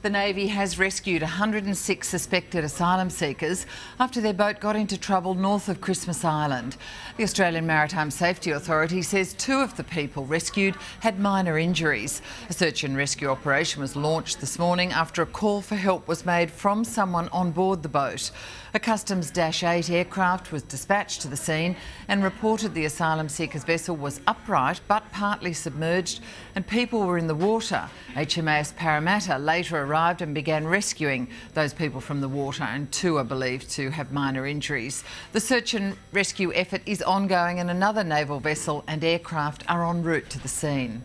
The Navy has rescued 106 suspected asylum seekers after their boat got into trouble north of Christmas Island. The Australian Maritime Safety Authority says two of the people rescued had minor injuries. A search and rescue operation was launched this morning after a call for help was made from someone on board the boat. A Customs Dash 8 aircraft was dispatched to the scene and reported the asylum seekers vessel was upright but partly submerged and people were in the water. HMAS Parramatta later arrived and began rescuing those people from the water, and two are believed to have minor injuries. The search and rescue effort is ongoing, and another naval vessel and aircraft are en route to the scene.